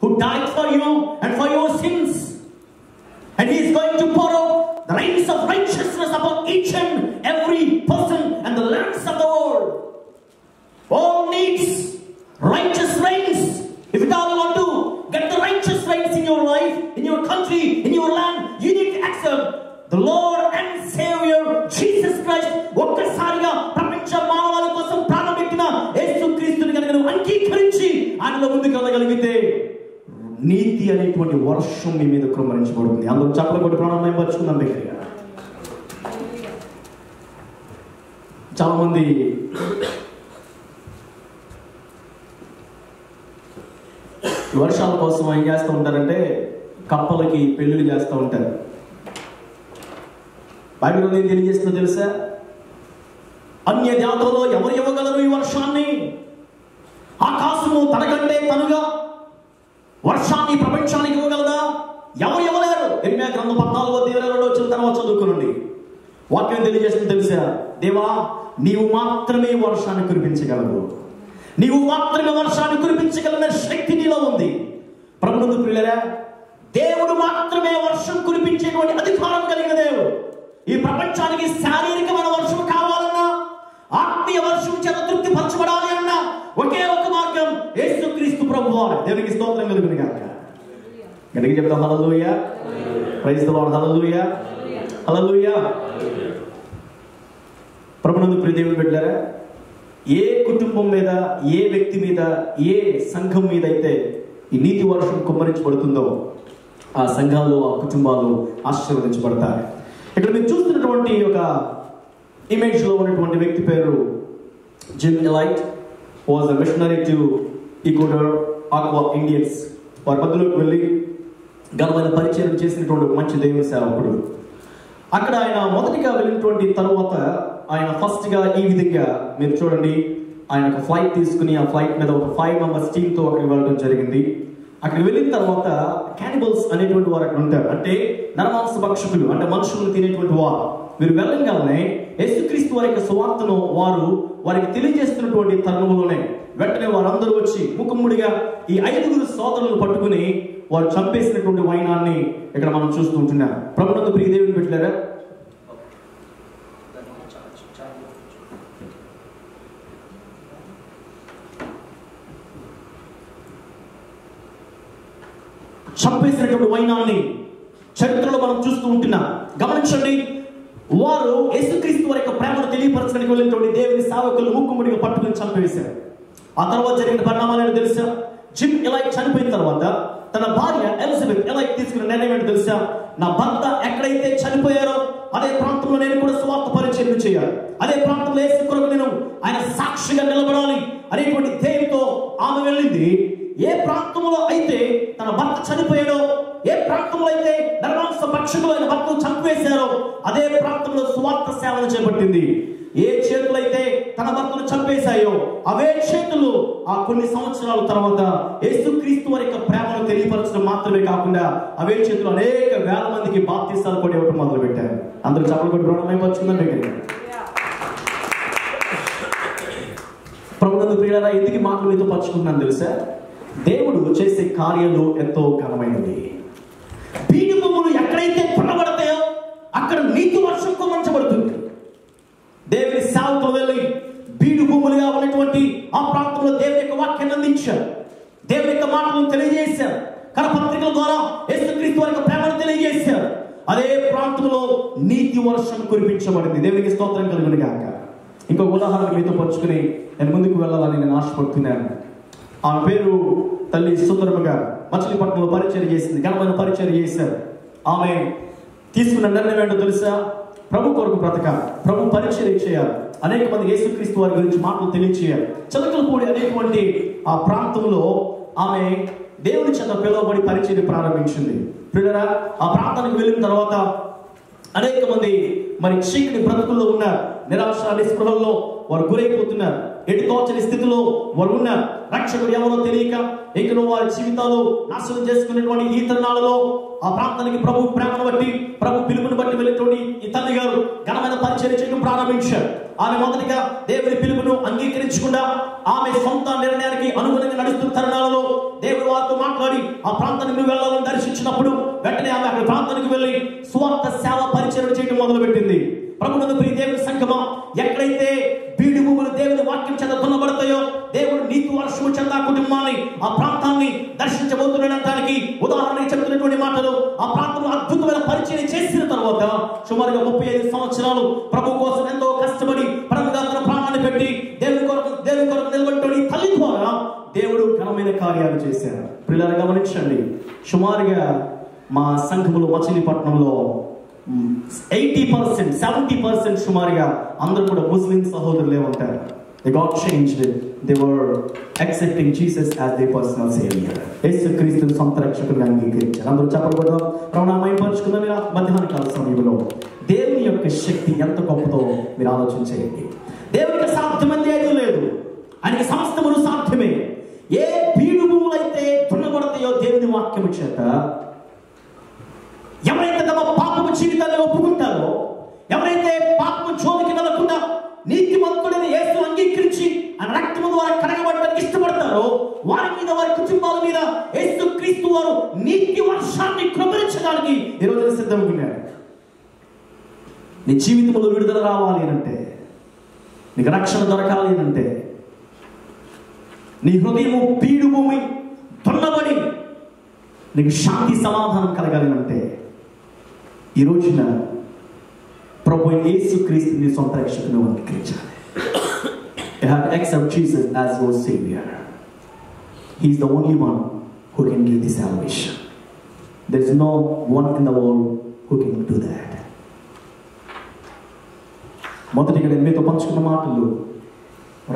who died for you and for your sins. And he is going to pour out the rains of righteousness upon each and every person and the lands of the world. All needs righteous rains. If at all you want to get the righteous rains in your life, in your country, in your land, you need to accept the Lord నీతి అనేటువంటి వర్షం మీ మీద కుమరించబడుతుంది అందులో చెప్పలు కొట్టి ప్రాణం పరుచుకుందాం దగ్గరగా చాలామంది వర్షాల కోసం ఏం చేస్తూ ఉంటారంటే కప్పలకి పెళ్ళిళ్ళు చేస్తూ ఉంటారు. బైబిల్లో ఏం తెలియజేస్తుందో తెలుసా? అన్య జాతుల్లో ఎవరు ఇవ్వగలరు ఈ వర్షాన్ని? ఆకాశము తనకంటే తనుగా వర్షాన్ని ప్రపంచానికి ఇవ్వగలదా ఎవరు ఇవ్వలేరు ఎనిమిది గ్రంథం పద్నాలుగో ఇరవై వచ్చిన తర్వాత చదువుకునండి. వాక్యం తెలియజేస్తుంది తెలుసా? దేవా నీవు మాత్రమే వర్షాన్ని కురిపించగలవు. నీవు మాత్రమే వర్షాన్ని కురిపించగలిగిన శక్తి నీలో ఉంది. ప్రభుత్వ పిల్లరా దేవుడు మాత్రమే వర్షం కురిపించేటువంటి అధికారం కలిగిన దేవుడు. ఈ ప్రపంచానికి శారీరకమైన వర్షం కావాలన్నా ఆత్మీయ వర్షం చేత తృప్తి పరచబడాలి అన్నా ఒకే ఒక మార్గం యేసుక్రీస్తు ప్రభు దేవునికి స్తోత్రం కలుగును గాక. గట్టిగా చెప్తాం ప్రైజ్ ది హలలుయా హలలుయా ప్రభునందు ప్రియ బిడ్డారా ఏ కుటుంబం మీద ఏ వ్యక్తి మీద ఏ సంఘం మీద అయితే ఈ నీతి వర్షం కుమ్మరించబడుతుందో ఆ సంఘాల్లో ఆ కుటుంబాలు ఆశీర్వదించబడతాయి ఇక్కడ మీరు చూస్తున్నటువంటి ఒక ఇమేజ్లో ఉన్నటువంటి వ్యక్తి పేరు Jim Elliot was a missionary to Ecuador Auca Indians వారి మధ్యలోకి వెళ్ళి ఘనమైన పరిచయం చేసినటువంటి మంచి దేవుని సేవకుడు. అక్కడ ఆయన మొదటిగా వెళ్ళినటువంటి తర్వాత ఆయన ఫస్ట్గా ఈ విధంగా మీరు చూడండి ఆయన ఒక ఫ్లైట్ తీసుకుని ఆ ఫ్లైట్ మీద ఒక ఫైవ్ మెంబర్స్ టీమ్తో అక్కడికి వెళ్ళడం జరిగింది. అక్కడికి వెళ్ళిన తర్వాత క్యానిబల్స్ అనేటువంటి వారు అక్కడ ఉంటారు. అంటే నరమాంస భక్షకులు అంటే మనుషులను తినేటువంటి వారు. మీరు వెళ్ళంగానే యేసుక్రీస్తు వారి యొక్క సువార్తను వారు వారికి తెలియజేస్తున్నటువంటి తరుణంలోనే వెంటనే వారందరూ వచ్చి ముఖముడిగా ఈ ఐదుగురు సోదరులను పట్టుకుని వారు చంపేసినటువంటి వైనాన్ని ఇక్కడ మనం చూస్తూ ఉంటున్నాం. ప్రభుత్వ ప్రియదేవిని పెట్టారా చంపేసినటువంటి వైనాన్ని చరిత్రలో మనం చూస్తూ ఉంటున్నాం. గమనించండి వారు యేసుక్రీస్తు వారి యొక్క ప్రేమను తెలియపరచడానికి వెళ్ళినటువంటి దేవుని సేవకులు ముక్కుముడిగా పట్టుకుని చంపేశారు. ఆ తర్వాత జరిగిన పరిణామాలు తెలుసా? జిమ్ ఇలా చనిపోయిన తర్వాత తన భార్య ఎలిజబెత్ ఎలా తీసుకున్న నిర్ణయం ఏంటో తెలుసా? నా భర్త ఎక్కడైతే చనిపోయారో అదే ప్రాంతంలో నేను కూడా స్వార్థ పరిచయం చేయాలి. అదే ప్రాంతంలో ఏ కొరకు నేను ఆయన సాక్షిగా నిలబడాలి అనేటువంటి ధ్యేయంతో ఆమె వెళ్ళింది. ఏ ప్రాంతంలో అయితే తన భర్త చనిపోయాడో ఏ ప్రాంతంలో అయితే నరమాంస భక్షకులు ఆయన భర్తను చంపేశారో అదే ప్రాంతంలో స్వార్థ సేవలు చేపట్టింది. ఏ చేతులైతే తన భర్తను చంపేశాయో అవే చేతులు ఆ కొన్ని సంవత్సరాల తర్వాత యేసుక్రీస్తు వారి యొక్క ప్రేమను తెలియపరచడం మాత్రమే కాకుండా అవే చేతులు అనేక వేల మందికి బాప్తిస్తాలు కూడా ఇవ్వడం మొదలు పెట్టారు అందరూ చెప్పలు కొట్టి రుణమై వచ్చిందని దగ్గర ప్రభుత్వ ప్రియులారా ఎందుకు మాటలు మీతో పంచుకుంటున్నాను తెలుసా? దేవుడు చేసే కార్యాలు ఎంతో ఘనమైనవి. బీడి బొమ్మలు ఎక్కడైతే కొనబడతాయో అక్కడ నీతి వర్షం కుమర్చబడుతుంది దేవుని సేవకు వెళ్ళి బీడు ఉన్నటువంటి ఆ ప్రాంతంలో దేవుని యొక్క వాక్యాన్ని అందించారు. దేవుని యొక్క మాటలను తెలియజేశారు. కరపత్రికల ద్వారా యేసుక్రీస్తు వారి ప్రేమను తెలియజేశారు. అదే ప్రాంతంలో నీతి వర్షం కురిపించబడింది. దేవునికి స్తోత్రం కలుగును గాక. ఇంకొక ఉదాహరణ మీతో పంచుకుని నేను ముందుకు వెళ్ళాలని నేను ఆశపడుతున్నాను. ఆమె పేరు తల్లి సుందరమ్మ గారు. మచిలీపట్నంలో పరిచయం చేసింది. ఘనమైన పరిచయం చేశారు. ఆమె తీసుకున్న నిర్ణయం ఏంటో తెలుసా? ప్రభు కొరకు బ్రతక ప్రభు పరిచయం చేయాలి. అనేక మంది యేసుక్రీస్తు వారి గురించి మాటలు తెలియచేయాలి. చిలకలపూడి అనేటువంటి ఆ ప్రాంతంలో ఆమె దేవుని చెంత పిలువబడి పరిచయం ప్రారంభించింది. పిల్లరా ఆ ప్రాంతానికి వెళ్ళిన తర్వాత అనేక మంది మరి చీకటి బ్రతుకుల్లో ఉన్నారు. నిరాశ నిస్పృహల్లో వారు గురైపోతున్నారు. ఎటు తోచని స్థితిలో వారు ఉన్నారు. రక్షకుడు ఎవరో తెలియక ఇంకను వారి జీవితాలు నాశనం చేసుకునేటువంటి ఈ తరుణాలలో ఆ ప్రాంతానికి ప్రభు ప్రేమను బట్టి ప్రభు పిలుపుని బట్టి వెళ్ళేటువంటి ఈ తల్లి గారు ఘనమైన పరిచయం చేయడం ప్రారంభించారు. ఆమె మొదటిగా దేవుని పిలుపును అంగీకరించకుండా ఆమె సొంత నిర్ణయానికి అనుగుణంగా నడుస్తున్న తరుణాలలో దేవుడు వారితో మాట్లాడి ఆ ప్రాంతానికి నువ్వు వెళ్ళాలని దర్శించినప్పుడు వెంటనే ఆమె అక్కడ ప్రాంతానికి వెళ్ళి స్వార్థ సేవ పరిచయం చేయడం మొదలుపెట్టింది. ప్రభుత్వ ప్రియ దేవుని సంగమం ఎక్కడైతే బీడు భూములు దేవుని వాక్యం చేత దున్నబడతాయో దేవుడు నీతి వర్షము చెంద కుటుంబాన్ని ఆ ప్రాంతాన్ని దర్శించబోతున్నాడటానికి ఉదాహరణ చెప్తున్నటువంటి మాటలు ఆ ప్రాంతంలో అద్భుతమైన పరిచయం చేసిన తర్వాత సుమారుగా ముప్పై ఐదు సంవత్సరాలు ప్రభు కోసం ప్రాణాన్ని దేవుని కొరకు దేవుని కొరకు నిలబెట్టుకొని తల్లి ద్వారా దేవుడు ఘనమైన కార్యాలు చేశారు. పిల్లలు గమనించండి. సుమారుగా మా సంఘములో మచిలీపట్నంలో ఎయిటీ పర్సెంట్ సెవెంటీ పర్సెంట్ సుమారుగా అందరూ కూడా ముస్లిం సహోదరులే ఉంటారు They got changed. They were accepting Jesus as their personal savior. యేసు క్రీస్తుని సొంత రక్షకుడిగా అంగీకరించారు. అందరూ చెప్పకూడదు. ప్రణామయం పంచుకున్న మీరు మధ్యాహ్న కాల సమయంలో దేవుని యొక్క శక్తి ఎంత గొప్పదో మీరు ఆలోచన చేయండి దేవునికి సాధ్యమంది ఏదీ లేదు. ఆయనకి సమస్తములు సాధ్యమే. ఏ బీడు భూములైతే దున్నబడతాయో దేవుని వాక్యము చేత ఎవరైతే తమ పాపము జీవితాన్ని ఒప్పుకుంటారో ఎవరైతే పాపము జోలికి వెళ్ళకుండా నీతిమంతుడని యేసు అంగీకరించి ఆ రక్తము ద్వారా కడగబడటానికి ఇష్టపడతారో వారి మీద వారి కుటుంబాల మీద యేసు క్రీస్తు వారు నీతి వర్షాన్ని కృపరించడానికి ఈరోజు రోజున నీ జీవితంలో విడుదల రావాలి అంటే నీకు రక్షణ దొరకాలి అంటే నీ హృదయము పీడు భూమి దున్నబడి నీకు శాంతి సమాధానం కలగాలి అంటే ఈ రోజున ప్రభు యేసు క్రీస్తు నీ సొంత రక్షకుని అంగీకరించాలి You have to accept Jesus as your Savior. He is the only one who can give the salvation. There is no one in the world who can do that. మొదటిగా నేను మీతో పంచుకున్న మాటలు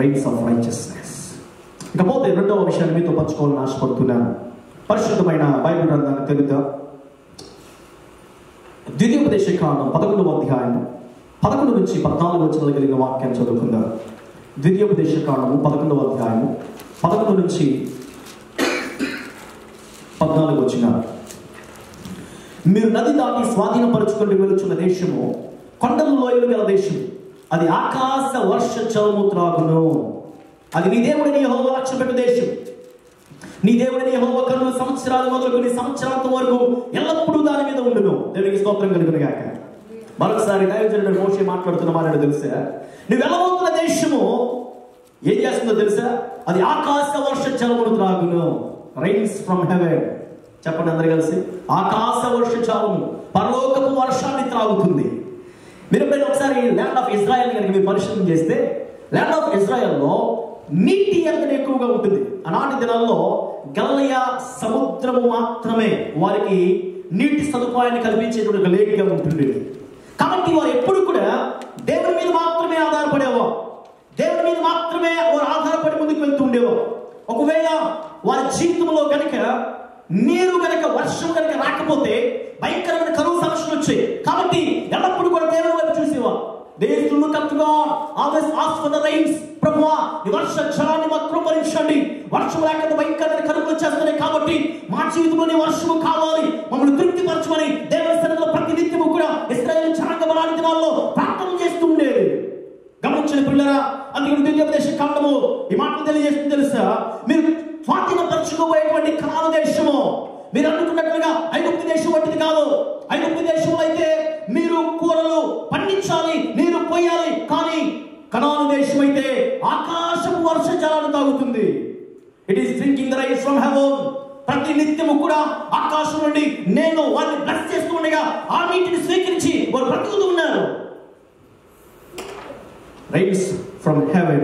రైట్స్ ఆఫ్ రైచియస్నెస్. ఇకపోతే రెండవ విషయాన్ని మీతో పంచుకోవాలని ఆశపడుతున్నాను. పరిశుద్ధమైన బైబిల్ గ్రంథాన్ని తెలుగుతా ద్వితీయోపదేశ కాండం పదకొండవ అధ్యాయం పదకొండు నుంచి పద్నాలుగు వచ్చిన కలిగిన వాక్యాన్ని చదువుకుందాం. ద్వితీయోపదేశ కాండము పదకొండవ అధ్యాయము పదకొండు నుంచి పద్నాలుగు వచ్చిన మీరు నది దాటి స్వాధీనపరుచుకుంటూ వెలుచున్న దేశము కొండలు లోయలు గల దేశం అది ఆకాశ వర్ష జలము త్రాగును అది నీ దేవుడిని యెహోవా లక్ష్య పెట్టు దేశం. నీ దేవుడిని యెహోవా కన్నుల సంవత్సరాలు మొదలుకొని సంవత్సరాంత వరకు ఎల్లప్పుడూ దాని మీద ఉండును. దేవునికి స్తోత్రం కలిగిన గాక మరొకసారి దైవజనుడు మోషే మాట్లాడుతున్న మాట తెలుసా? నువ్వు వెళ్ళబోతున్న దేశము ఏం చేస్తుందో తెలుసా? అది ఆకాశ వర్ష జలమును త్రాగును రైన్స్ ఫ్రమ్ హెవెన్. చెప్పండి అందరు కలిసి. ఆకాశ వర్ష చావును పరలోకపు వర్షాన్ని త్రాగుతుంది. మీరు మీరు ఒకసారి ల్యాండ్ ఆఫ్ ఇజ్రాయల్ కనుక మీరు పరిశీలన చేస్తే ల్యాండ్ ఆఫ్ ఇజ్రాయెల్లో నీటి ఎంత ఎక్కువగా ఉంటుంది. ఆనాటి దినాల్లో గలయ సముద్రము మాత్రమే వారికి నీటి సదుపాయాన్ని కల్పించేటువంటి ఒక లేఖగా ఉంటుంది. కాబట్టి వారు ఎప్పుడు కూడా దేవుని మీద మాత్రమే ఆధారపడేవారు. దేవుని మీద మాత్రమే వారు ఆధారపడి ముందుకు వెళ్తూ ఉండేవారు ఒకవేళ వారి జీవితంలో కనుక నీరు కనుక వర్షం కనుక రాకపోతే భయంకర అందుకని కాలము ఈ మాటలు తెలియజేస్తుంది తెలుసా? మీరు స్వాధీనపరచుకోబోయేటువంటి కనాల దేశము. మీరు అనుకున్నట్లుగా ఐగుప్తు దేశం వంటిది కాదు. ఐగుప్తు దేశంలో అయితే మీరు కూరలు పండించాలి నీరు పోయాలి కానీ కణాను దేశం అయితే ఆకాశం వర్ష జలాలు తాగుతుంది. It is drinking the rains from heaven ప్రతి నిత్యము కూడా ఆకాశం నుండి నేను వారిని బ్లెస్ చేస్తూ ఉండగా ఆ నీటిని స్వీకరించి వారు బ్రతుకుతూ ఉన్నారు. Rains from heaven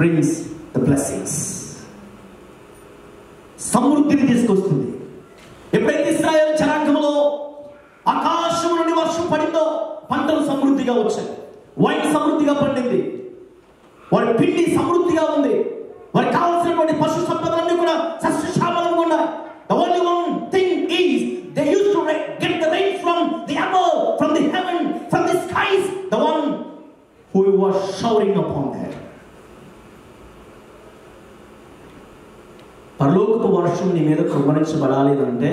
brings the blessings. సమృద్ధిని తీసుకొస్తుంది. ఎప్పుడైతే ఇస్రాయల్ జనాంగంలో ఆకాశం నుండి వర్షం పడిందో పంటలు సమృద్ధిగా వచ్చాయి. వైన్ సమృద్ధిగా పండింది. వారి పిండి సమృద్ధిగా ఉంది. వారికి కావాల్సినటువంటి పశు సంపదలన్నీ కూడా సస్యశ్యామలంగా ఉన్నాయి. The only one thing is they used to get the rain from the above, from the heaven, from the skies, the one who was showering upon them. పరలోకపు వర్షం నీ మీద కుమ్మరించబడాలి అంటే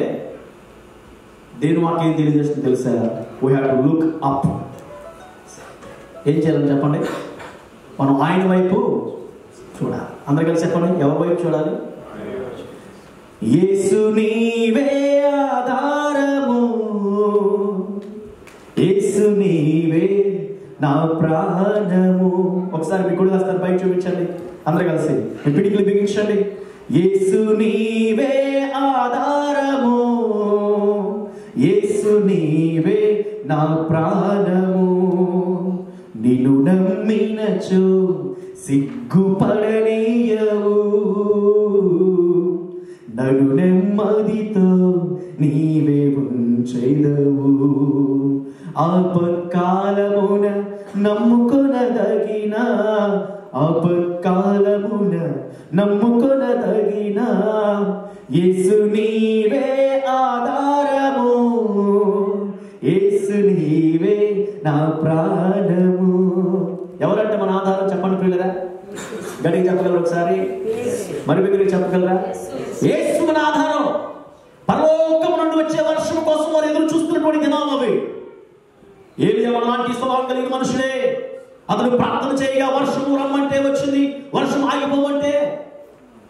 దేని మాకేం తెలియజేస్తుంది తెలుసా? We have to look up ఏం చేయాలని చెప్పండి? మనం ఆయన వైపు చూడాలి. అందరు కలిసి చెప్పండి ఎవరి వైపు చూడాలి? యేసు నీవే ఆధారము. యేసు నీవే నా ప్రాణము. ఒకసారి మీ కూడా వస్తారు బయట చూపించండి. అందరు కలిసి. మీ పిడికిలు బిగించండి. యేసు నీవే ఆధారము. యేసు నీవే నా ప్రాణము. నిన్ను నమ్మినచు సిగ్గుపడనీయవు. నడు నెమ్మదితో నీవే ఉంచెదవు. ఆపత్కాలమున నమ్ముకొనదగిన ఆపత్కాలమున నమ్ముకొనదగిన యేసు నీవే ఆధారము. యేసు నీవే నా ప్రాణము. ఎవరంటే మన ఆధారం చెప్పండి పిల్లరా గడికి చెప్పగలరు ఒకసారి? మరి మీకు చెప్పగలరా? యేసు మన ఆధారం పరలోకము నుండి వచ్చే వర్షం కోసం వారు ఎదురు చూస్తున్నటువంటి దినాలు అవి ఏలియా లాంటి స్వభావం కలిగిన మనుషులే అతను ప్రార్థన చేయగా వర్షము రమ్మంటే వచ్చింది వర్షం ఆగిపోమంటే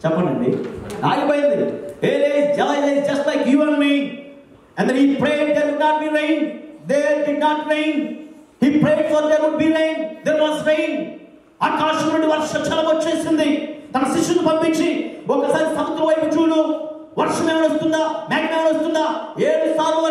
చెప్పండి. ఆగిపోయింది. Elijah like just like you me and then he prayed that not be rain there did not rain he prayed for there would be rain there was నుండి వర్ష జలం తన శిష్యుని పంపించి ఒకసారి సముద్రం చూడు. వర్షం ఏమైనా వస్తుందా? మేఘం ఏడు సార్లు